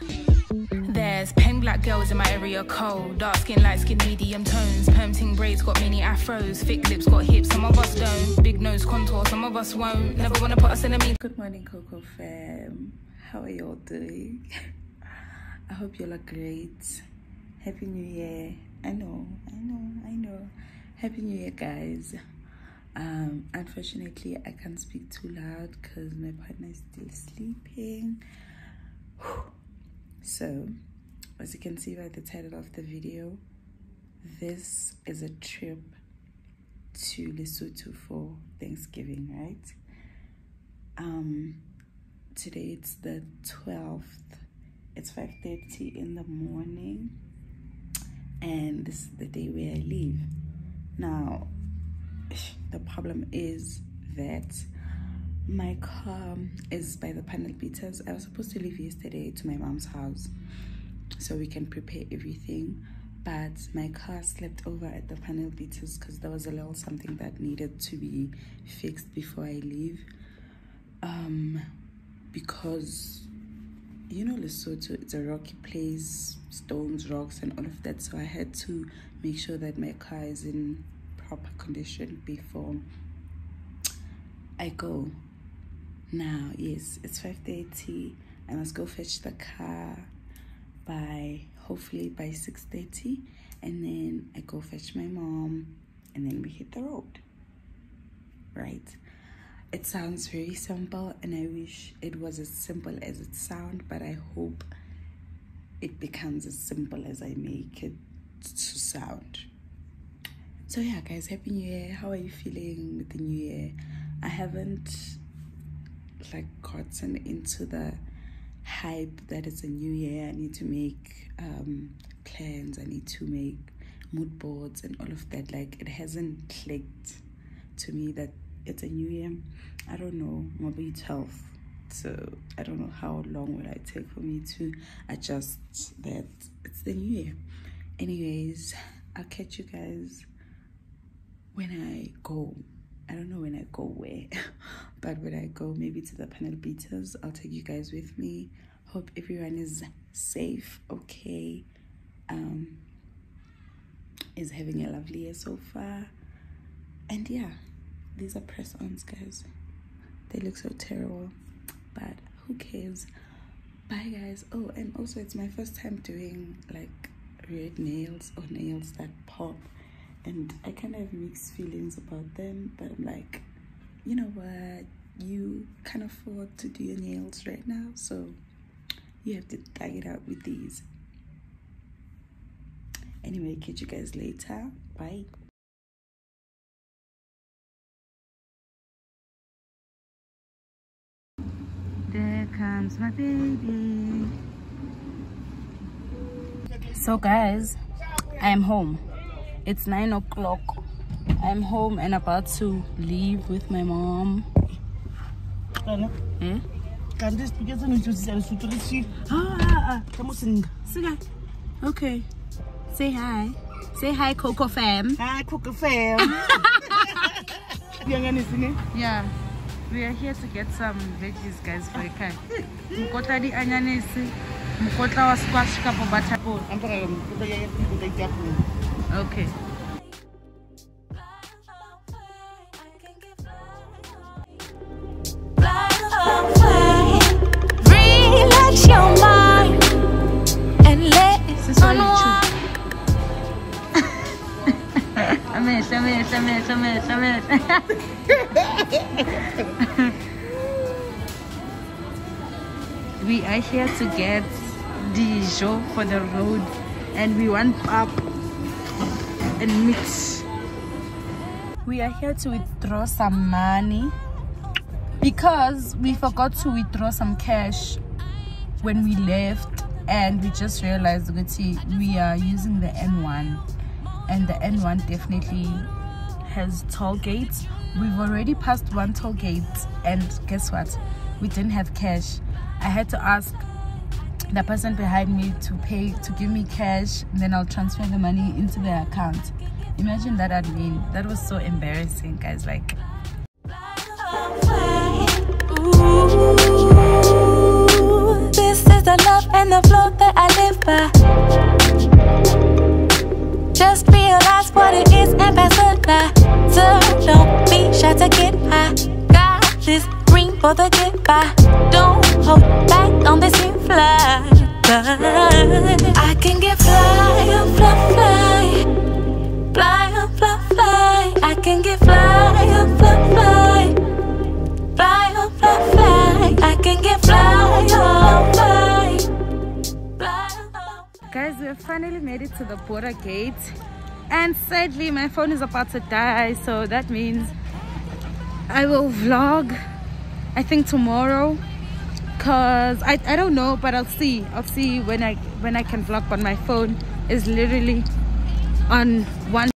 There's pen black girls in my area cold. Dark skin, light skin, medium tones. Perm ting braids got mini afros. Thick lips got hips, some of us don't. Big nose contour, some of us won't. Never wanna put us in a mean. Good morning, Cocoa fam. How are y'all doing? I hope y'all are great. Happy New Year. I know, I know, I know. Happy New Year, guys. Um, unfortunately, I can't speak too loud because my partner is still sleeping. So, as you can see by the title of the video, this is a trip to Lesotho for Thanksgiving, right? Um, today it's the 12th. It's 5.30 in the morning and this is the day where I leave. Now, the problem is that my car is by the panel beaters. I was supposed to leave yesterday to my mom's house so we can prepare everything. But my car slept over at the panel beaters because there was a little something that needed to be fixed before I leave. Um, because you know Lesotho, it's a rocky place, stones, rocks, and all of that. So I had to make sure that my car is in proper condition before I go now yes it's 5.30 i must go fetch the car by hopefully by 6.30 and then i go fetch my mom and then we hit the road. Right? It sounds very simple and i wish it was as simple as it sounds but i hope it becomes as simple as i make it to sound. So yeah guys happy new year. How are you feeling with the new year? I haven't like gotten into the hype that it's a new year. I need to make um, plans. I need to make mood boards and all of that. Like it hasn't clicked to me that it's a new year. I don't know. Maybe 12. So I don't know how long will I take for me to adjust that it's the new year. Anyways, I'll catch you guys when I go. I don't know when I go where, but when I go maybe to the panel beaters, I'll take you guys with me. Hope everyone is safe, okay, um, is having a lovely year so far. And yeah, these are press-ons, guys. They look so terrible, but who cares? Bye, guys. Oh, and also it's my first time doing like red nails or nails that pop and I kind of have mixed feelings about them, but I'm like, you know what? You can't afford to do your nails right now, so you have to thug it out with these. Anyway, catch you guys later. Bye. There comes my baby. So guys, I am home it's nine o'clock. I'm home and about to leave with my mom. Eh? ah, ah, ah. okay. Say hi. Say hi cocoa fam. Hi cocoa fam. Yeah. We are here to get some veggies guys for a car mkotla di anyanisi. Mkotla wa squash kapo butter Okay. This we are here to get Dijon for the road and we want pop and mix. We are here to withdraw some money because we forgot to withdraw some cash when we left and we just realized we are using the n1 and the n1 definitely has toll gates. We've already passed one toll gate and guess what? We didn't have cash. I had to ask the person behind me to pay to give me cash and then i'll transfer the money into their account imagine that i mean that was so embarrassing guys like Ooh, this is the love and the flow by. Just realize what it is and pass the lie. So don't be shy to get high. Got this green for the goodbye. To the border gate. And sadly, my phone is about to die. So that means I will vlog, I think tomorrow. Cause I, I don't know, but I'll see. I'll see when I when I can vlog. But my phone is literally on one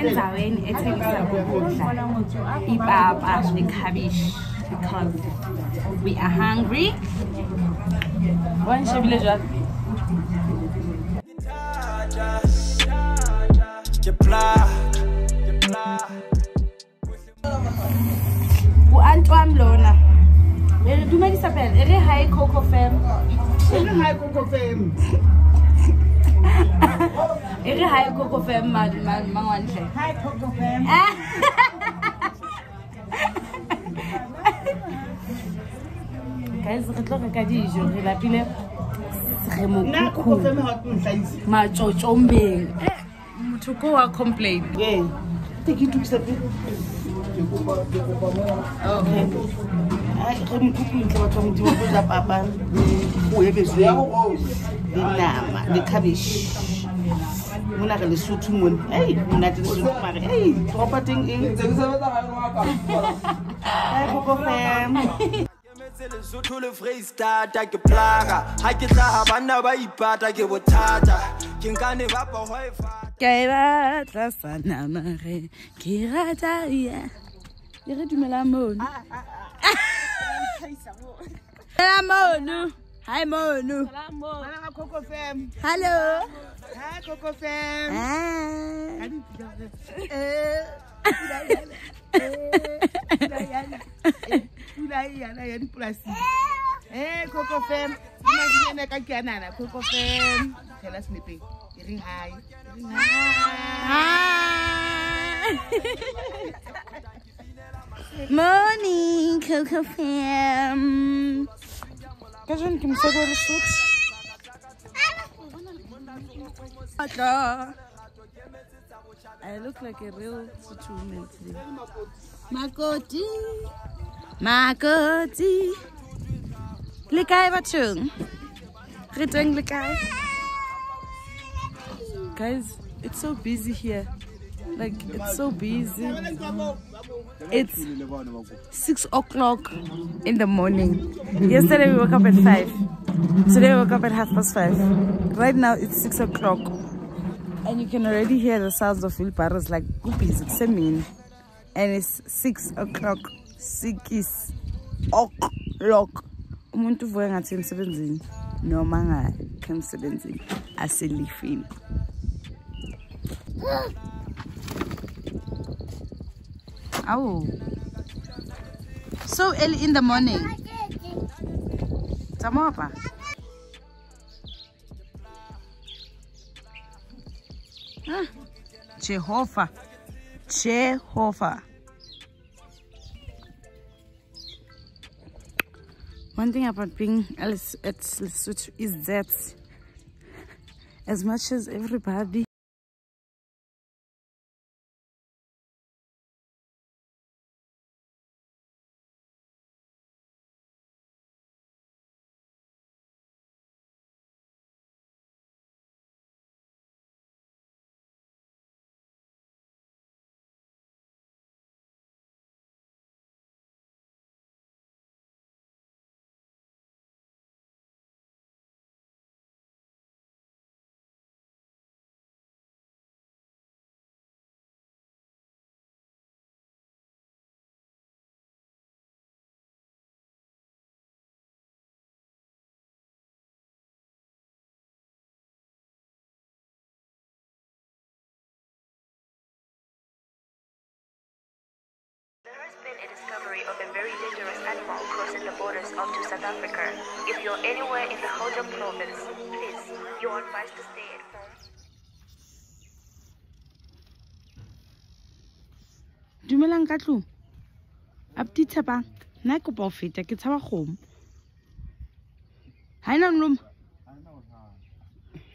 endaweni ethengisa ukudla ipapa nekhabishi because we are hungry. U-anti wami lona Eh, dumedisa phela e re hi coco fam? E re hi coco fam. Mangwantle guys guys re tlo reka dijo re lapile re motho ko wa complain. Ke ge mokhukhu ntle batho ba modimo go ja papa le go ebesweng le nama le cabbage mona re lesotho mone ei monate lesotho mare ei toropa teng eng kokofem Emetse lesotho le freistata ke plaga ga ke tla ga banna ba ipata ke bothata ke nkane ba pahoefata ke e batla sana mare ke rata ya e re dumela mono dumela mono hi mono kokofem hallo Hi, kokofem Ah. pula e yana ya dipolasing e cocofem imaginene ka ke anana cocofem fela senepeng e reng hi E reng hi. Morning, Cocoa Fam. Kajun, can you say go to shoot? I look like a real Sotho woman today. Makoti. Makoti. Le kae bathong? Re teng le kae? Guys, it's so busy here. Like, it's so busy. It's six o'clock in the morning. Yesterday we woke up at five. Today we woke up at half past five. Right now it's six o'clock. And you can already hear the sounds of wheelbarrows like goopies, it's a mean. And it's six o'clock. Six o'clock. Umuntu uvuka ngathi emsebenzini noma ngakho emsebenzini aselifini. Oh. So early in the morning. Tamapa. Ah, Jehovah. Jehovah. One thing about being at Lesotho is that as much as everybody a discovery of a very dangerous animal crossing the borders onto South Africa. If you're anywhere in the Gauteng province, please, you are advised to stay at home. dumelang ka tlong abdi tshepang nna ke kopa ho feta ke tshaba kgomo. Ha ena nloma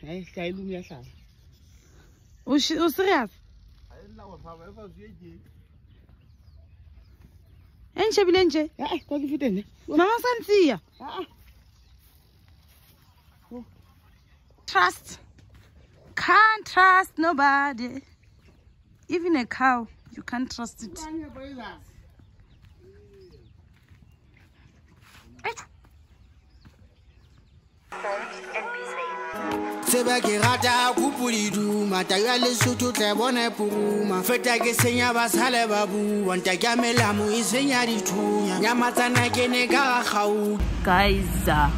Ai, ka lumi ya hlala o shi- o serious e nshebile nje? Ai kwa ke fetene mama sa ntsia trust. Can't trust nobody. Even a cow you can't trust it. Eish. Home and be safe. Ke rata ya lesotho feta ke senya ba bua nta ke e senya dithunya. Nyamatsana ke ne ka guys uh,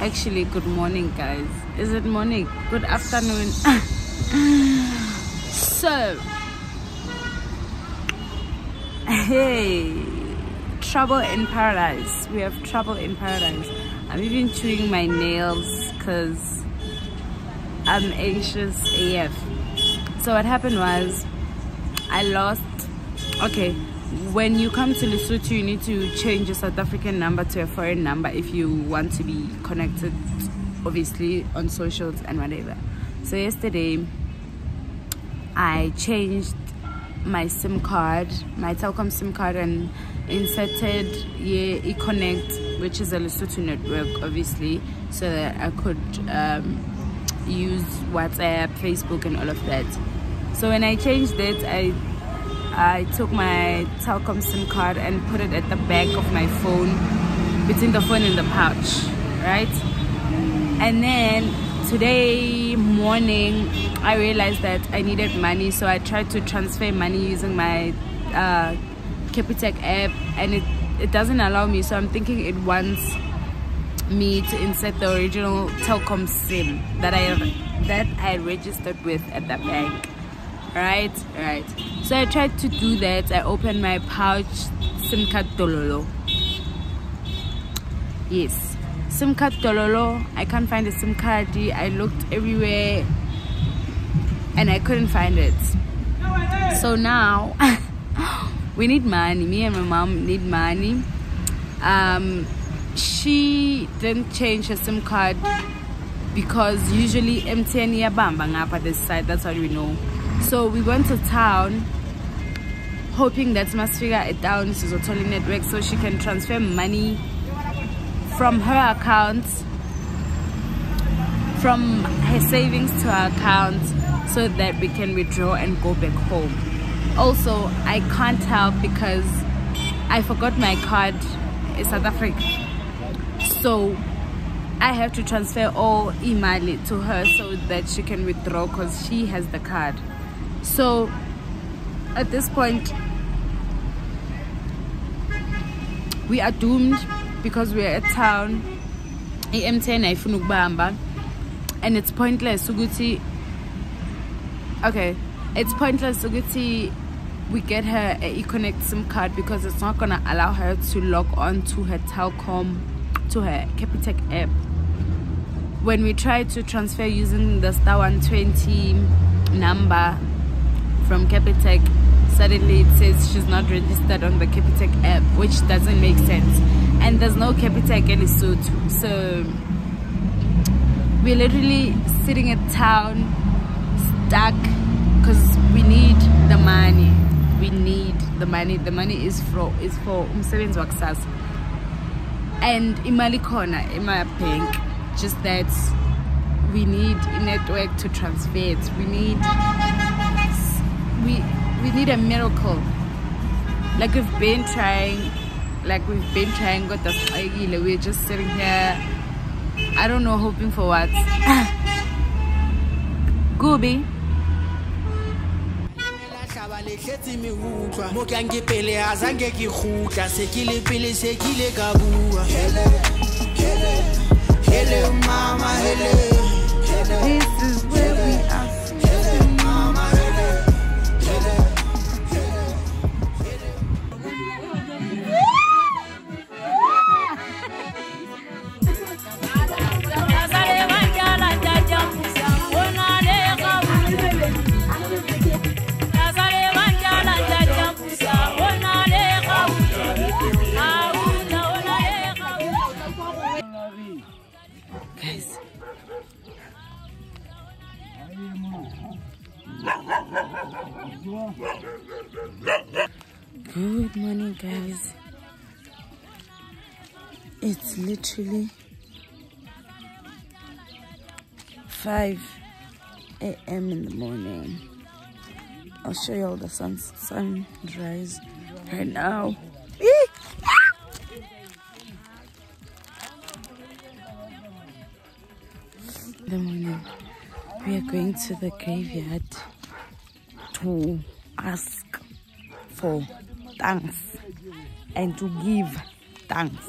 actually good morning guys. Is it morning? Good afternoon. So hey trouble in paradise. We have trouble in paradise. I'm even chewing my nails because i'm anxious af so what happened was i lost okay when you come to lesotho you need to change your south african number to a foreign number if you want to be connected obviously on socials and whatever. So yesterday i changed my sim card my telkom sim card and inserted yeah Econet which is a lesotho network obviously so that i could um, use whatsapp facebook and all of that so when i changed it i I took my Telkom SIM card and put it at the back of my phone, between the phone and the pouch, right? And then today morning, I realized that I needed money, so I tried to transfer money using my uh, Capitec app, and it, it doesn't allow me. So I'm thinking it wants me to insert the original Telkom SIM that I that I registered with at the bank. Right? Right. So i tried to do that. I opened my pouch sim card dololo. Yes. Sim card dololo. I can't find the sim card. I looked everywhere and i couldn't find it. So now we need money. Me and my mom need money. Um she didn't change her sim card because usually mtn iyabamba ngapha this side that's how we know. So we went to town hoping that masifika etown sizothola network so she can transfer money from her account from her savings to her account so that we can withdraw and go back home. Also i can't help because i forgot my card in south africa so I have to transfer all imali to her so that she can withdraw because she has the card. So at this point, we are doomed because we're at town. ukubamba and it's pointless ukuthi okay it's pointless ukuthi we get her a Econet SIM card because it's not gonna allow her to log on to her Telkom to her Capitec app when we try to transfer using the star 120 number from Capitec, suddenly it says she's not registered on the Capitec app, which doesn't make sense. And there's no Capitec in Lesotho. So we're literally sitting at town, stuck, because we need the money. We need the money. The money is for is for umsebenzi wakusasa. And imali khona in my bank just that we need a network to transfer it. We need we we need a miracle. Like we've been trying like we've been trying got the we're just sitting here i don't know hoping for what. Gooby hlaba letletse meutlwa mo kang ke pele a zange ke gutla se ke le pele se ke ile ka bua. Hele hele hele mama hele. This is 5 a.m in the morning. I'll show you all the sun sunrise right now. The morning. We are going to the graveyard to ask for thanks and to give thanks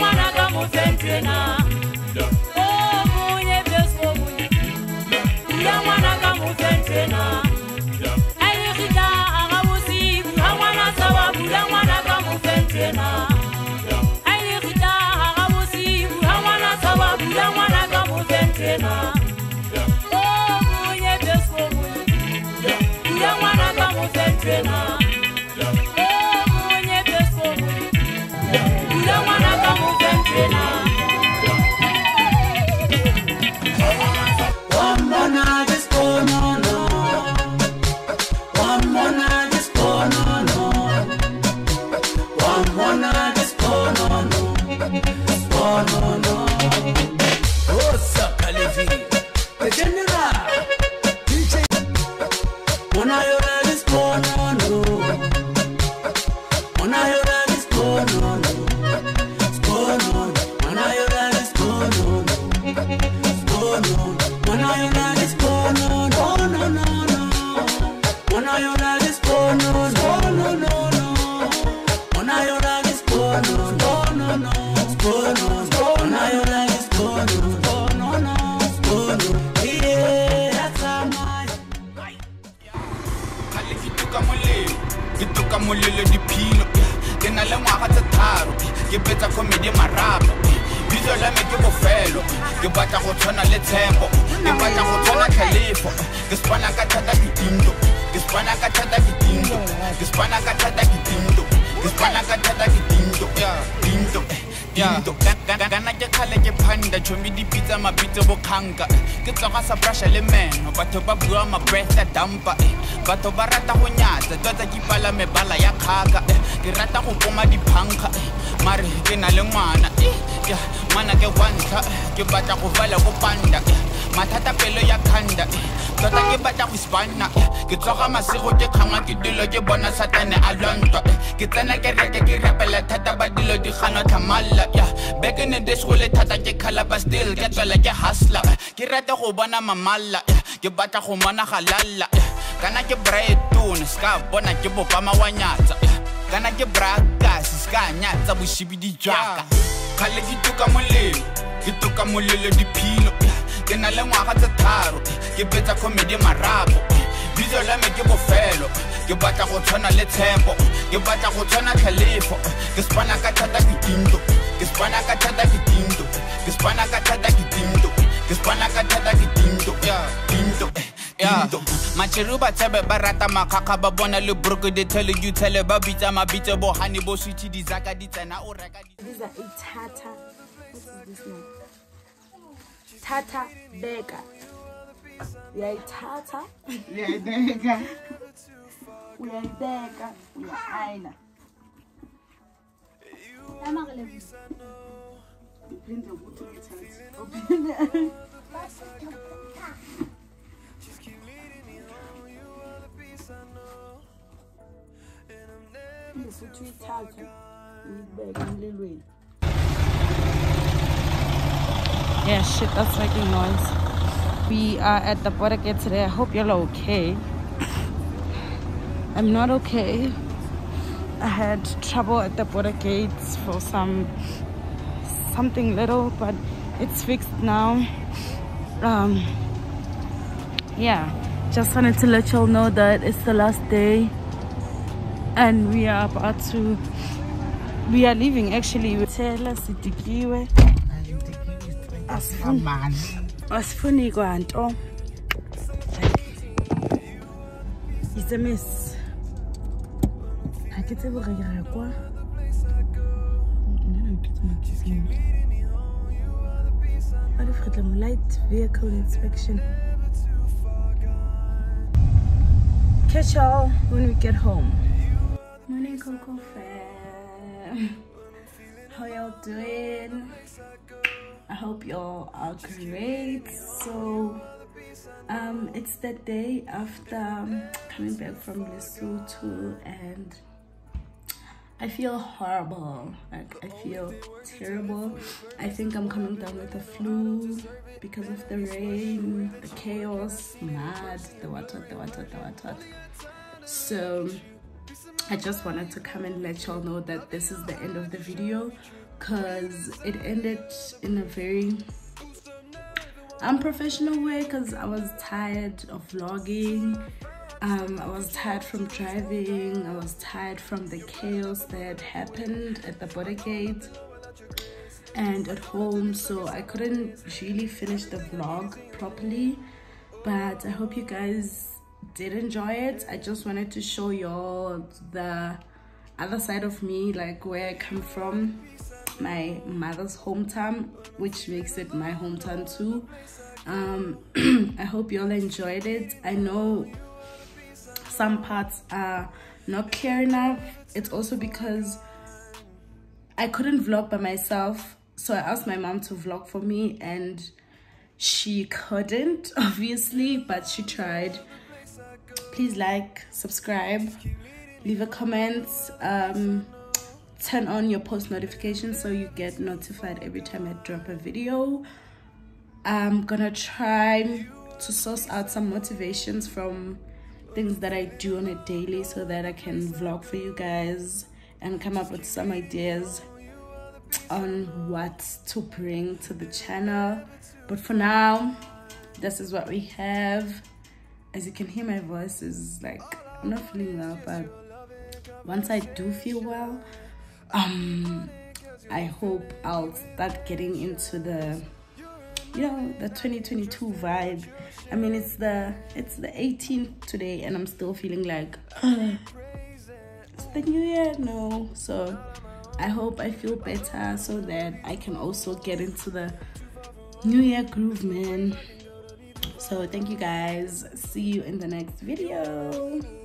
mwana kamuzenzena omunye pesi omunye uya mwana kamuzenzena Go no no. Ke betsa comedy marapo. Eh, bitso la me ke bofelo. Eh, ke batla go tshwana le tshepo. Eh, ke batla go tshwana tlhalefo ke spana ka thata ke tinto ke spana ka thata ke tinto ke spana ka thata ke tinto ke spana ka thata ke tinto tinto kana ke kgale ke phanda chomi dipitsa mapitse bokganka ke tsoga sa brusha le meno batho ba bua ma breath a dampa eh. batho ba rata go nyatsa tota ke ipala mebala ya kgaka eh. ke rata go koma diphankga eh. mare ke na le ngwana ngwana ke wantlha ke batla go vala go panda mathata pelo ya khanda eh. tota ke batla go spana eh. ke tsoga masego ke kgangwa ke dilo ke bona satane a lwantwa eh. ke tsena ke reke ke rapela thata ba dilo di gana tlhamalla ya. Back in the days go le thata ke khala ba still ke tswela ke hustler ke rate go bona mamalla ke batla go mona galalla kana ke braetone ska bona ke bopama wa nyatsa kana ke brakasi ska nyatsa boshibidi jaka kgale ke tuka molelo ke tuka molelo diphilo ke na le ngwaga tse tharo ke betsa comedy marapo. Bitso la me ke bofelo ke batla go tshwana le tshepo ke batla go tshwana tlhalefo ke spana ka thata ke tinto ke spana ka thata ke tinto ke spana ka thata ke tinto ke spana ka thata ke tinto tinto eh, tinto. macheru ba tsebe ba rata makgakga ba bona le broko di tele you tele ba bitsa mabitse bohane bo switche di zaka di tsena o reka Tata Beka. Uyayithatha, uyayibeka uyayibeka uya-ayina uphinde ukuthi uyithathe. Uphinde phinde futhi uyithathe uyibeke emlilweni Yeah, shit, that's making noise. We are at the border gate today. I hope you're okay. I'm not okay. I had trouble at the border gates for some something little, but it's fixed now. Um, yeah, just wanted to let y'all know that it's the last day, and we are about to. We are leaving actually. Us asifuni kwanto. It's a miss ga ke tsebe gore ke ra kwa? What if re tla mo light vehicle inspection. Catch y'all when we get home. Morning cocoa fam. How y'all doing hope y'all are great. So, um, it's the day after um, coming back from Lesotho, and I feel horrible. Like I feel terrible. I think I'm coming down with the flu because of the rain, the chaos, mad, the water, the water, the water. So. I just wanted to come and let y'all know that this is the end of the video because it ended in a very unprofessional way because I was tired of vlogging. Um, I was tired from driving. I was tired from the chaos that happened at the border gate and at home so I couldn't really finish the vlog properly but I hope you guys did enjoy it I just wanted to show y'all the other side of me like where I come from my mother's hometown which makes it my hometown too. Um I hope y'all enjoyed it. I know some parts are not clear enough. It's also because I couldn't vlog by myself so I asked my mom to vlog for me and she couldn't obviously but she tried. Please like subscribe leave a comment um, turn on your post notifications so you get notified every time I drop a video. I'm gonna try to source out some motivations from things that I do on a daily so that I can vlog for you guys and come up with some ideas on what to bring to the channel. But for now this is what we have. As you can hear my voice is like i'm not feeling well but once i do feel well um i hope i'll start getting into the you know the 2022 vibe. I mean it's the it's the 18th today and i'm still feeling like it's the new year no. So i hope i feel better so that i can also get into the new year groove man. So thank you guys. See you in the next video